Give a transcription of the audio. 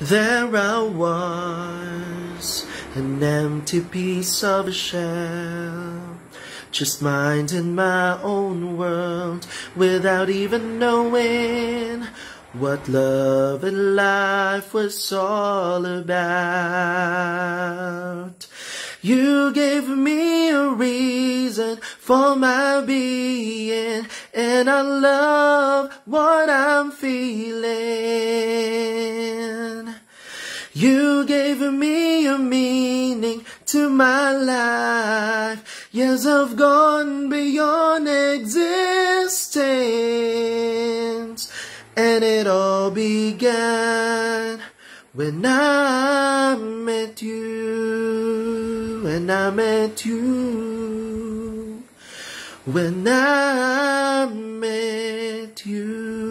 There I was, an empty piece of a shell, just minding my own world without even knowing what love and life was all about. You gave me a reason for my being, and I love what I'm feeling. You gave me a meaning to my life. Years have gone beyond existence. And it all began when I met you. When I met you. When I met you.